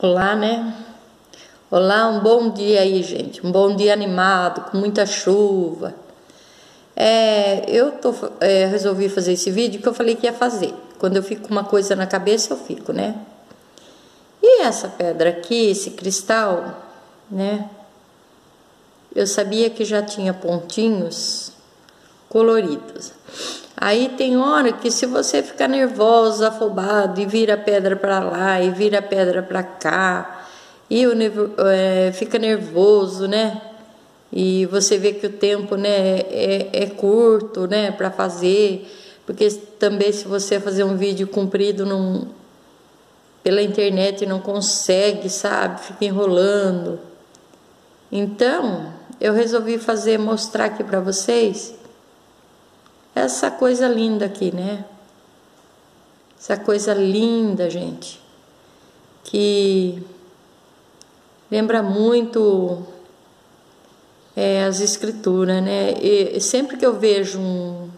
Olá, né? Olá, um bom dia aí, gente. Um bom dia animado, com muita chuva. É, eu tô, é, resolvi fazer esse vídeo que eu falei que ia fazer. Quando eu fico com uma coisa na cabeça, eu fico, né? E essa pedra aqui, esse cristal, né? Eu sabia que já tinha pontinhos coloridos. Aí tem hora que se você ficar nervoso, afobado e vira pedra para lá e vira pedra para cá e o, é, fica nervoso, né? E você vê que o tempo, né, é, é curto, né, para fazer, porque também se você fazer um vídeo comprido não, pela internet não consegue, sabe? Fica enrolando. Então, eu resolvi fazer mostrar aqui para vocês essa coisa linda aqui, né? Essa coisa linda, gente, que lembra muito é, as escrituras, né? E sempre que eu vejo um,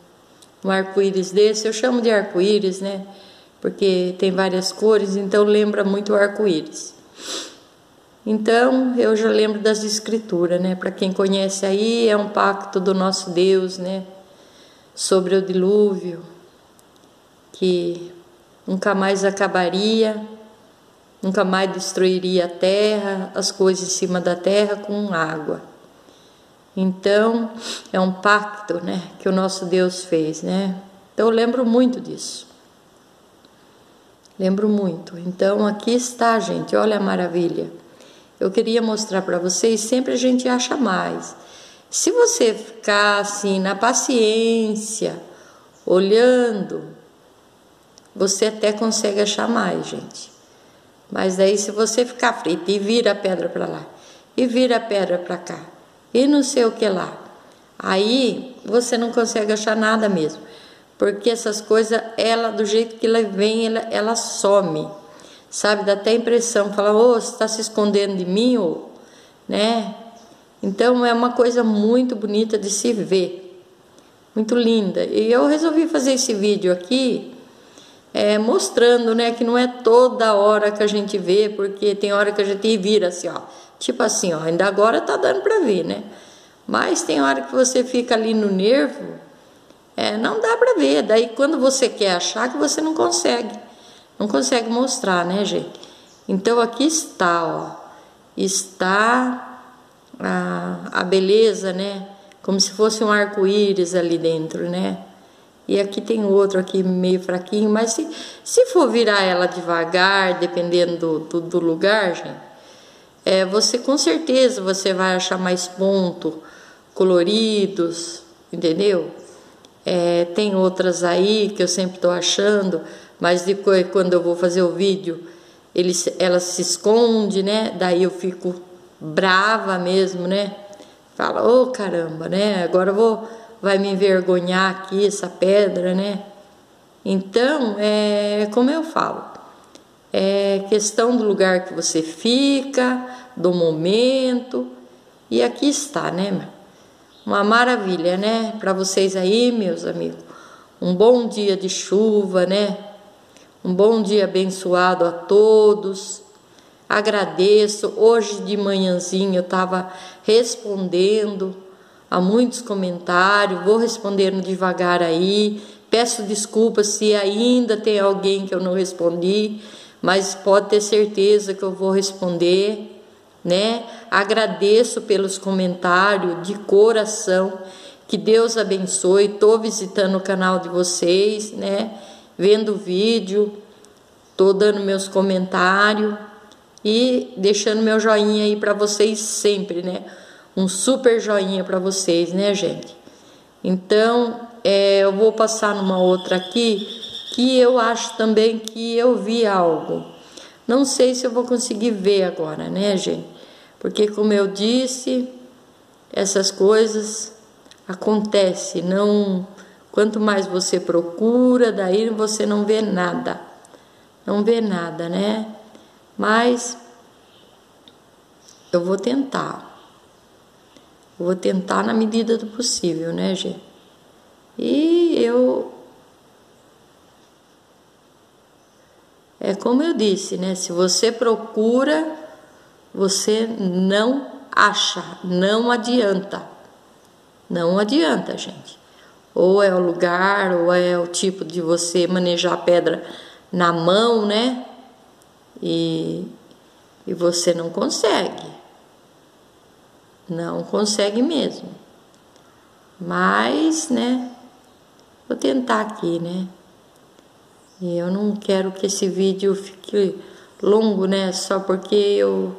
um arco-íris desse, eu chamo de arco-íris, né? Porque tem várias cores, então lembra muito o arco-íris. Então, eu já lembro das escrituras, né? Para quem conhece aí, é um pacto do nosso Deus, né? Sobre o dilúvio, que nunca mais acabaria, nunca mais destruiria a terra, as coisas em cima da terra com água. Então, é um pacto, né, que o nosso Deus fez, né? Então, eu lembro muito disso. Lembro muito. Então, aqui está, gente, olha a maravilha. Eu queria mostrar para vocês, sempre a gente acha mais. Se você ficar assim na paciência, olhando, você até consegue achar mais, gente. Mas aí se você ficar frito e vira a pedra para lá, e vira a pedra para cá, e não sei o que lá, aí você não consegue achar nada mesmo. Porque essas coisas, ela, do jeito que ela vem, ela, ela some. Sabe, dá até impressão, fala, ô, oh, você está se escondendo de mim, ou, né? Então é uma coisa muito bonita de se ver, muito linda. E eu resolvi fazer esse vídeo aqui é, mostrando, né, que não é toda hora que a gente vê, porque tem hora que a gente vira assim, ó, tipo assim, ó, ainda agora tá dando para ver, né? Mas tem hora que você fica ali no nervo, é, não dá para ver. Daí quando você quer achar que você não consegue, não consegue mostrar, né, gente? Então aqui está, ó, está a, a beleza, né? Como se fosse um arco-íris ali dentro, né? E aqui tem outro aqui meio fraquinho, mas se, se for virar ela devagar, dependendo do, do, do lugar, gente, é, você com certeza você vai achar mais pontos coloridos, entendeu? É, tem outras aí que eu sempre estou achando, mas depois quando eu vou fazer o vídeo, ele, ela se esconde, né? Daí eu fico brava mesmo, né? Fala, ô oh, caramba, né? Agora vou, vai me envergonhar aqui essa pedra, né? Então, é como eu falo, é questão do lugar que você fica, do momento, e aqui está, né? Uma maravilha, né? Para vocês aí, meus amigos, um bom dia de chuva, né? Um bom dia abençoado a todos agradeço. Hoje de manhãzinho eu estava respondendo a muitos comentários, vou respondendo devagar aí. Peço desculpas se ainda tem alguém que eu não respondi, mas pode ter certeza que eu vou responder, né? Agradeço pelos comentários de coração. Que Deus abençoe. Estou visitando o canal de vocês, né? Vendo o vídeo, estou dando meus comentários e deixando meu joinha aí para vocês sempre, né? Um super joinha para vocês, né, gente? Então, é, eu vou passar numa outra aqui que eu acho também que eu vi algo. Não sei se eu vou conseguir ver agora, né, gente? Porque como eu disse, essas coisas acontecem, não quanto mais você procura, daí você não vê nada. Não vê nada, né? Mas eu vou tentar. Vou tentar na medida do possível, né, gente? E eu é como eu disse, né? Se você procura, você não acha, não adianta. Não adianta, gente. Ou é o lugar, ou é o tipo de você manejar a pedra na mão, né? E, e você não consegue. Não consegue mesmo. Mas, né? Vou tentar aqui, né? E eu não quero que esse vídeo fique longo, né? Só porque eu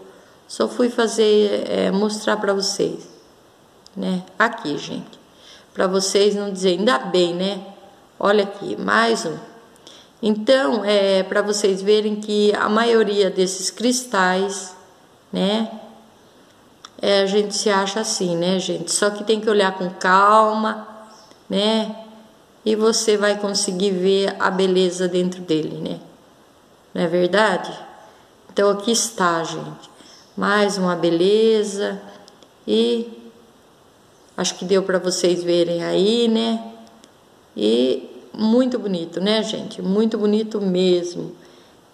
só fui fazer, é, mostrar para vocês, né? Aqui, gente. Para vocês não dizerem, ainda bem, né? Olha aqui, mais um. Então, é para vocês verem que a maioria desses cristais, né? É, a gente se acha assim, né, gente? Só que tem que olhar com calma, né? e você vai conseguir ver a beleza dentro dele, né? Não é verdade? Então aqui está, gente. Mais uma beleza e acho que deu para vocês verem aí, né? E muito bonito, né, gente? Muito bonito mesmo.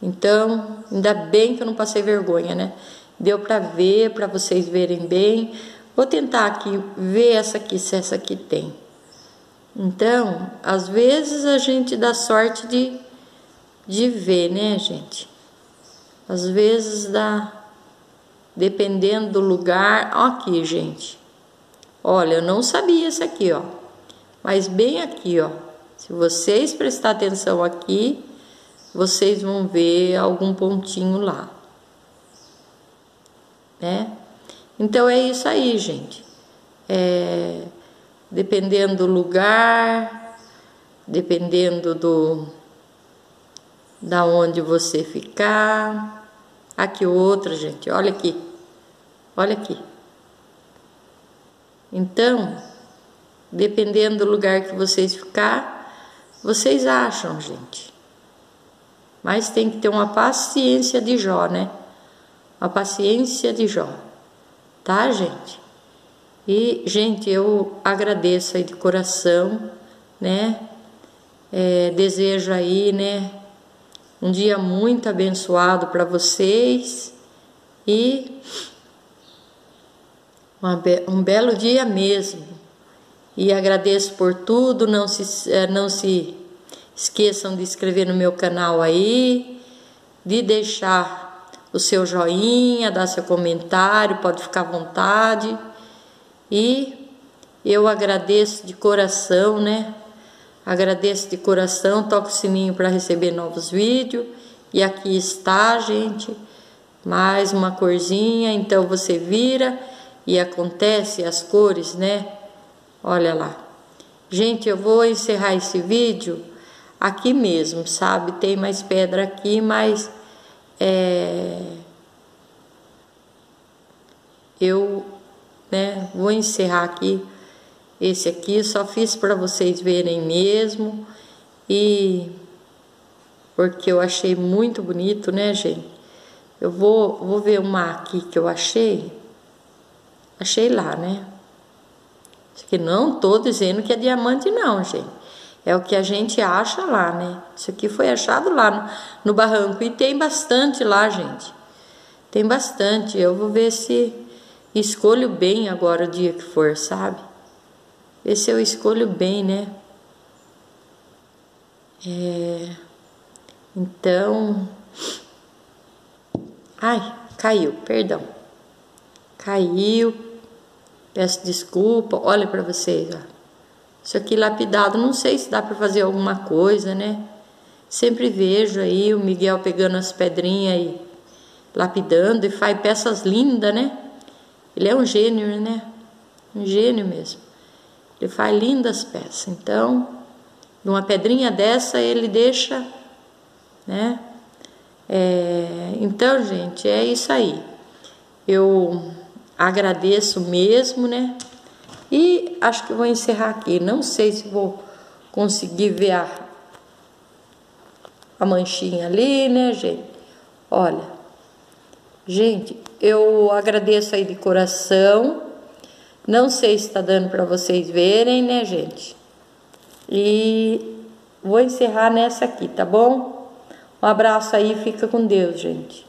Então, ainda bem que eu não passei vergonha, né? Deu para ver, para vocês verem bem. Vou tentar aqui ver essa aqui, se essa aqui tem. Então, às vezes a gente dá sorte de, de ver, né, gente? Às vezes dá, dependendo do lugar. Ó aqui, gente. Olha, eu não sabia isso aqui, ó. Mas bem aqui, ó. Se vocês prestar atenção aqui, vocês vão ver algum pontinho lá. Né? Então é isso aí, gente. É dependendo do lugar, dependendo do da onde você ficar. Aqui outra, gente, olha aqui. Olha aqui. Então, dependendo do lugar que vocês ficar, vocês acham, gente. Mas tem que ter uma paciência de Jó, né? Uma paciência de Jó. Tá, gente? E, gente, eu agradeço aí de coração, né? É, desejo aí, né? Um dia muito abençoado para vocês e um belo dia mesmo. E agradeço por tudo. Não se, é, não se esqueçam de inscrever no meu canal aí, de deixar o seu joinha, dar seu comentário, pode ficar à vontade. E eu agradeço de coração, né? Agradeço de coração, toco o sininho para receber novos vídeos. E aqui está, gente, mais uma corzinha. Então você vira e acontece as cores, né? Olha lá. Gente, eu vou encerrar esse vídeo aqui mesmo, sabe? Tem mais pedra aqui, mas é... eu né? Vou encerrar aqui esse aqui, só fiz para vocês verem mesmo e porque eu achei muito bonito, né, gente? Eu vou, vou ver uma aqui que eu achei. Achei lá, né? Aqui não tô dizendo que é diamante não, gente. É o que a gente acha lá, né? Isso aqui foi achado lá no, no barranco e tem bastante lá, gente. Tem bastante. Eu vou ver se escolho bem agora o dia que for, sabe? Esse eu escolho bem, né? É... Então. Ai, caiu, perdão. Caiu. Peço desculpa. Olha para vocês, ó. Isso aqui lapidado, não sei se dá para fazer alguma coisa, né? Sempre vejo aí o Miguel pegando as pedrinhas e lapidando e faz peças lindas, né? Ele é um gênio, né? Um gênio mesmo. Ele faz lindas peças. Então, numa pedrinha dessa ele deixa, né? É, então, gente, é isso aí. Eu agradeço mesmo, né? E acho que vou encerrar aqui. Não sei se vou conseguir ver a, a manchinha ali, né, gente? Olha, gente, eu agradeço aí de coração. Não sei se está dando para vocês verem, né, gente? E vou encerrar nessa aqui, tá bom? Um abraço aí, fica com Deus, gente.